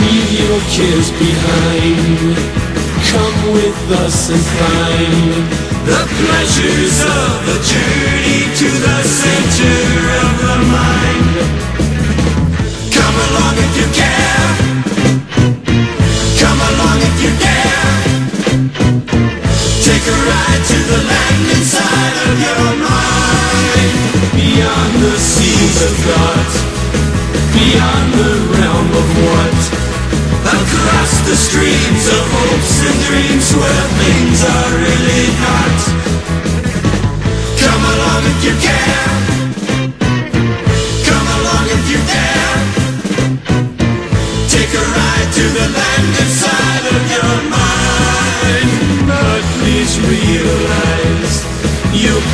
Leave your cares behind. Come with us and find the pleasures of the journey to the center of the mind. Come along if you care. Come along if you dare. Take a ride to the land inside of your mind. Beyond the seas of thought. Beyond the the streams of hopes and dreams where things are really not. Come along if you can. Come along if you dare. Take a ride to the land inside of your mind. but please realize you.